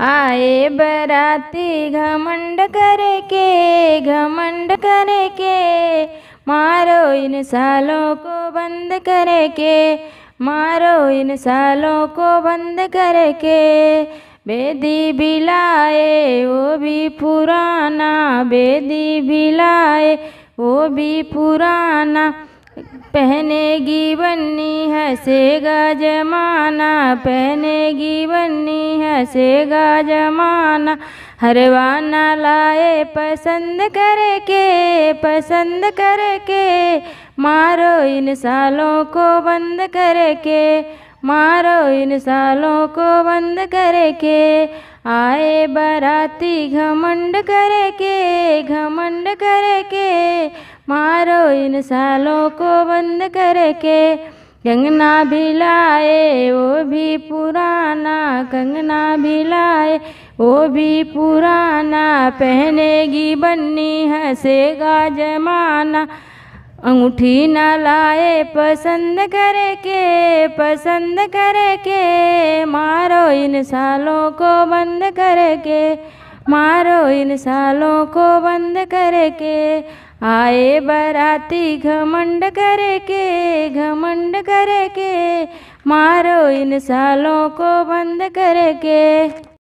आए बराती घमंड करे के घमंड करे के मारो इन सालों को बंद करे के मारो इन सालों को बंद करे के बेदी बिलाए वो भी पुराना, बेदी बिलाए वो भी पुराना। पहनेगी बन्नी हंसेगा जमाना, पहनेगी बन्नी हंसेगा जमाना। हरवाना लाए पसंद करके पसंद करके। मारो इन सालों को बंद करके, मारो इन सालों को बंद करके। आए बाराती घमंड करके घमंड करके। मारो इन सालों को बंद करके। कंगना भी लाए, वो भी पुराना। कंगना भी लाए, वो भी पुराना। पहनेगी बन्नी, हंसेगा जमाना। अंगूठी न लाए, पसंद करके पसंद करके। मारो इन सालों को बंद करके, मारो इन सालों को बंद करके। आए बराती घमंड करके घमंड करके मारो इन सालों को बंद करके।